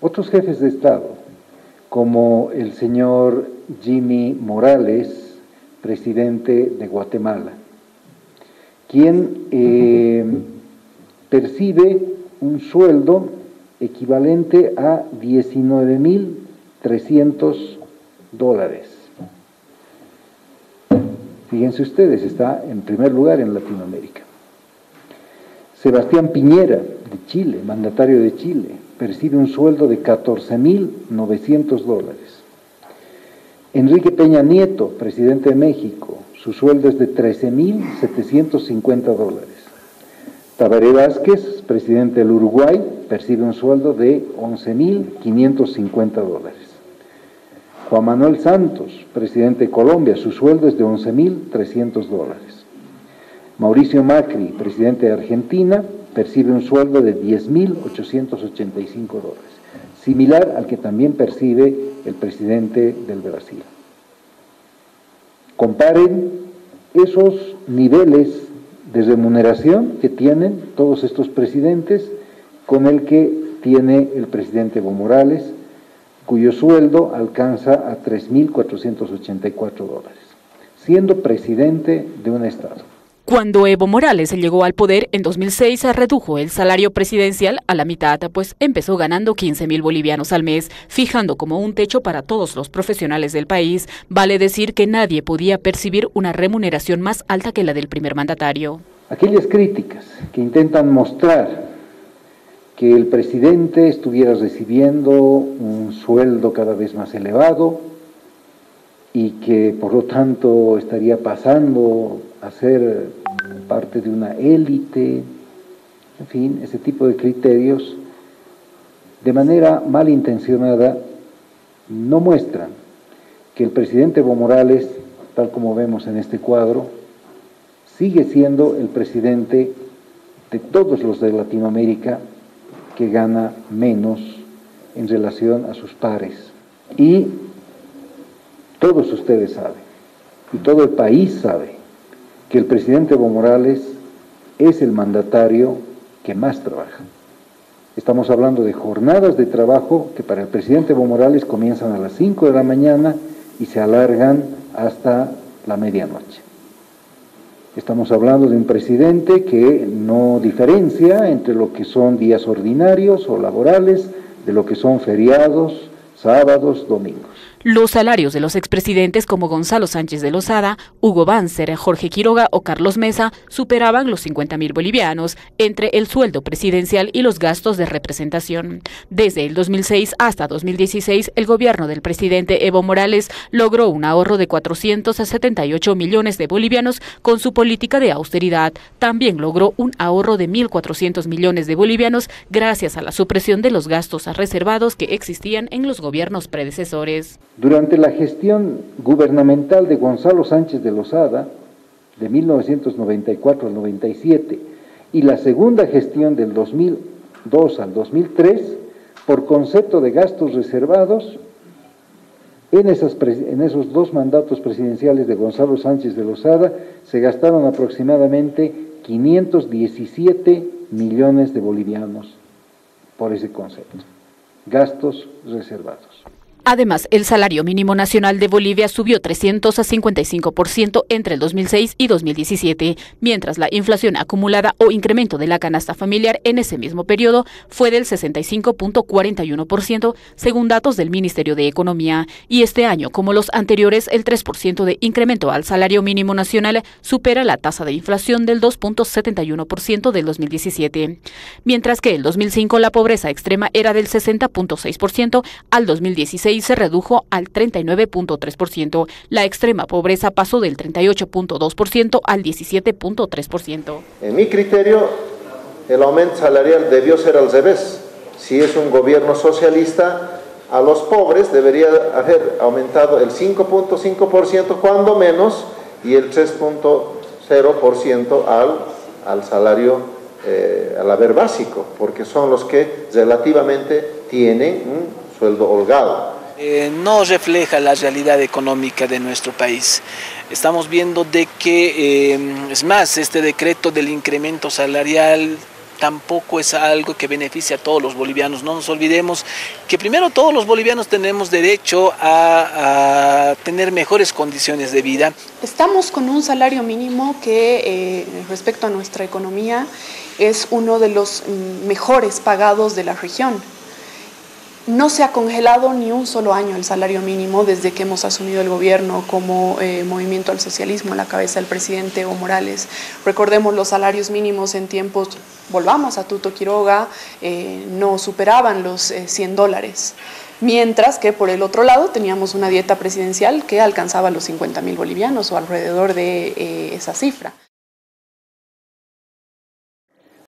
Otros jefes de Estado, como el señor Jimmy Morales, presidente de Guatemala, quien eh, percibe un sueldo equivalente a 19.300 dólares. Fíjense ustedes, está en primer lugar en Latinoamérica. Sebastián Piñera, de Chile, mandatario de Chile, percibe un sueldo de 14.900 dólares. Enrique Peña Nieto, presidente de México, su sueldo es de 13.750 dólares. Tabaré Vázquez, presidente del Uruguay, percibe un sueldo de 11.550 dólares. Juan Manuel Santos, presidente de Colombia, su sueldo es de 11.300 dólares. Mauricio Macri, presidente de Argentina, percibe un sueldo de 10.885 dólares, similar al que también percibe el presidente del Brasil. Comparen esos niveles de remuneración que tienen todos estos presidentes con el que tiene el presidente Evo Morales, cuyo sueldo alcanza a 3.484 dólares, siendo presidente de un Estado. Cuando Evo Morales llegó al poder en 2006, redujo el salario presidencial a la mitad, pues empezó ganando 15 mil bolivianos al mes, fijando como un techo para todos los profesionales del país. Vale decir que nadie podía percibir una remuneración más alta que la del primer mandatario. Aquellas críticas que intentan mostrar que el presidente estuviera recibiendo un sueldo cada vez más elevado y que por lo tanto estaría pasando a ser parte de una élite, en fin, ese tipo de criterios, de manera malintencionada, no muestran que el presidente Evo Morales, tal como vemos en este cuadro, sigue siendo el presidente de todos los de Latinoamérica que gana menos en relación a sus pares. Y todos ustedes saben, y todo el país sabe, que el presidente Evo Morales es el mandatario que más trabaja. Estamos hablando de jornadas de trabajo que para el presidente Evo Morales comienzan a las 5 de la mañana y se alargan hasta la medianoche. Estamos hablando de un presidente que no diferencia entre lo que son días ordinarios o laborales de lo que son feriados, sábados, domingos. Los salarios de los expresidentes como Gonzalo Sánchez de Lozada, Hugo Banzer, Jorge Quiroga o Carlos Mesa superaban los 50 mil bolivianos entre el sueldo presidencial y los gastos de representación. Desde el 2006 hasta 2016, el gobierno del presidente Evo Morales logró un ahorro de 478 millones de bolivianos con su política de austeridad. También logró un ahorro de 1.400 millones de bolivianos gracias a la supresión de los gastos reservados que existían en los gobiernos predecesores. Durante la gestión gubernamental de Gonzalo Sánchez de Lozada, de 1994 al 97, y la segunda gestión del 2002 al 2003, por concepto de gastos reservados, en, en, esos dos mandatos presidenciales de Gonzalo Sánchez de Lozada se gastaron aproximadamente 517 millones de bolivianos por ese concepto, gastos reservados. Además, el salario mínimo nacional de Bolivia subió 355% entre el 2006 y 2017, mientras la inflación acumulada o incremento de la canasta familiar en ese mismo periodo fue del 65.41%, según datos del Ministerio de Economía. Y este año, como los anteriores, el 3% de incremento al salario mínimo nacional supera la tasa de inflación del 2.71% del 2017, mientras que el 2005 la pobreza extrema era del 60.6%, al 2016 se redujo al 39.3%. La extrema pobreza pasó del 38.2% al 17.3%. En mi criterio, el aumento salarial debió ser al revés. Si es un gobierno socialista, a los pobres debería haber aumentado el 5.5% cuando menos y el 3.0% al, al salario, eh, al haber básico, porque son los que relativamente tienen un sueldo holgado. Eh, no refleja la realidad económica de nuestro país. Estamos viendo de que, eh, es más, este decreto del incremento salarial tampoco es algo que beneficie a todos los bolivianos. No nos olvidemos que primero todos los bolivianos tenemos derecho a, tener mejores condiciones de vida. Estamos con un salario mínimo que eh, respecto a nuestra economía es uno de los mm, mejores pagados de la región. No se ha congelado ni un solo año el salario mínimo desde que hemos asumido el gobierno como eh, movimiento al socialismo a la cabeza del presidente Evo Morales. Recordemos los salarios mínimos en tiempos, volvamos a Tuto Quiroga, eh, no superaban los 100 eh, dólares. Mientras que por el otro lado teníamos una dieta presidencial que alcanzaba los 50 mil bolivianos o alrededor de esa cifra.